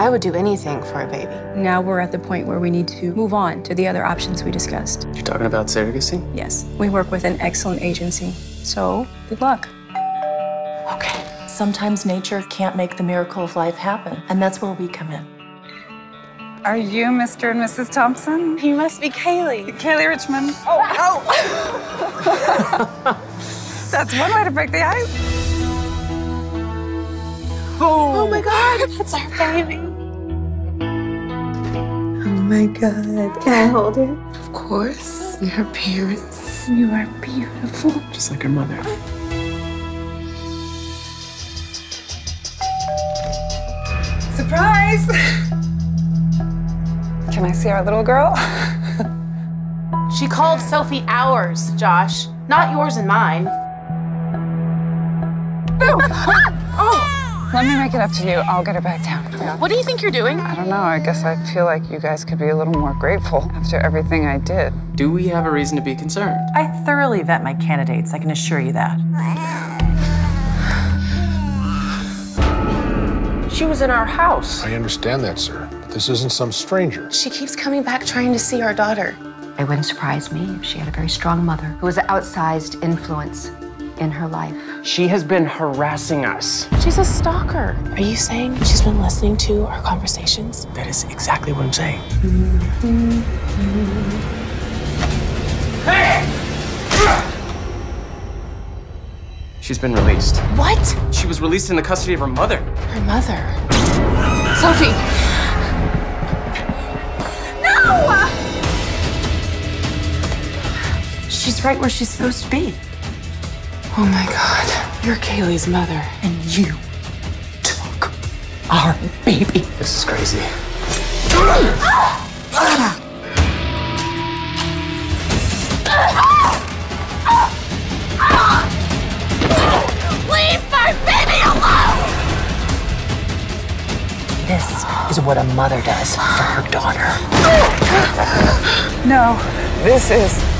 I would do anything for a baby. Now we're at the point where we need to move on to the other options we discussed. You're talking about surrogacy? Yes, we work with an excellent agency. So, good luck. Okay. Sometimes nature can't make the miracle of life happen, and that's where we come in. Are you Mr. and Mrs. Thompson? You must be Kaylee. Kaylee Richmond. Oh, oh. That's one way to break the ice. Oh my God, that's our baby. Oh my God. Can I hold her? Of course. You're her parents. You are beautiful. Just like her mother. Surprise! Can I see our little girl? She called Sophie ours, Josh, not yours and mine. Oh, oh, Let me make it up to you. I'll get her back down. Yeah. What do you think you're doing? I don't know. I guess I feel like you guys could be a little more grateful after everything I did. Do we have a reason to be concerned? I thoroughly vet my candidates, I can assure you that. She was in our house. I understand that, sir. But this isn't some stranger. She keeps coming back trying to see our daughter. It wouldn't surprise me if she had a very strong mother who was an outsized influence in her life. She has been harassing us. She's a stalker. Are you saying she's been listening to our conversations? That is exactly what I'm saying. Hey! She's been released. What? She was released in the custody of her mother. Her mother. Sophie! No! She's right where she's supposed to be. Oh my God. You're Kaylee's mother. And you took our baby. This is crazy. Leave my baby alone! This is what a mother does for her daughter. No, this is